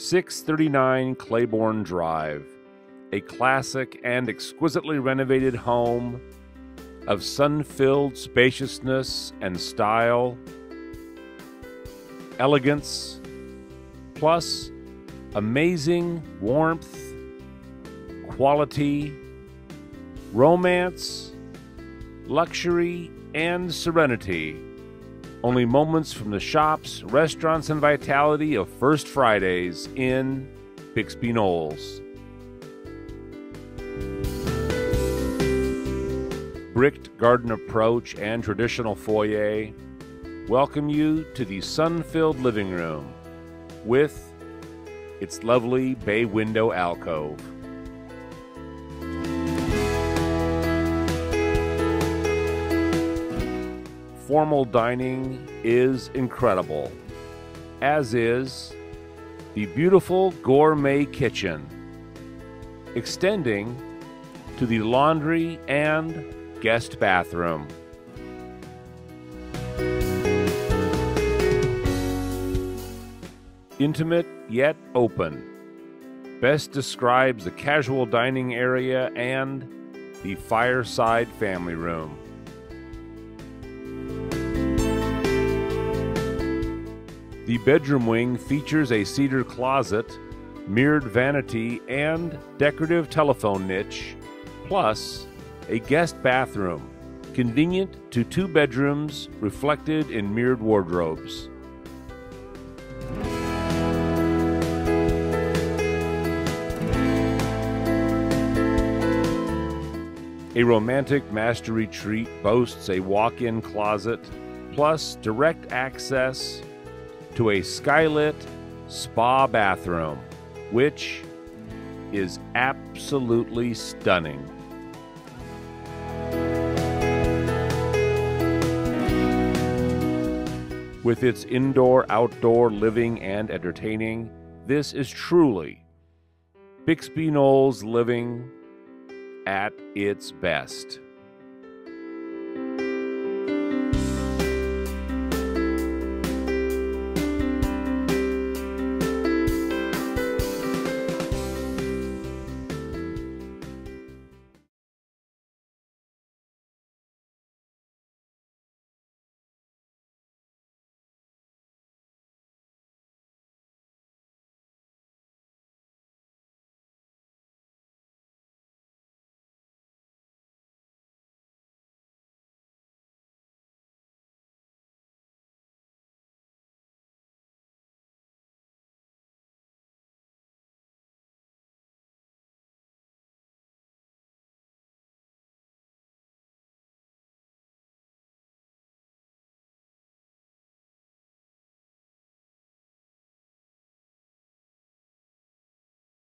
639 Claiborne Drive, a classic and exquisitely renovated home of sun filled spaciousness and style, elegance, plus amazing warmth, quality, romance, luxury, and serenity. Only moments from the shops, restaurants, and vitality of First Fridays in Bixby Knolls. Bricked garden approach and traditional foyer welcome you to the sun filled living room with its lovely bay window alcove. Formal dining is incredible, as is the beautiful gourmet kitchen, extending to the laundry and guest bathroom. Intimate yet open. Best describes the casual dining area and the fireside family room. The bedroom wing features a cedar closet, mirrored vanity, and decorative telephone niche, plus a guest bathroom, convenient to two bedrooms reflected in mirrored wardrobes. A romantic master retreat boasts a walk in closet plus direct access to a skylit spa bathroom, which is absolutely stunning. With its indoor outdoor living and entertaining, this is truly Bixby Knolls living at its best.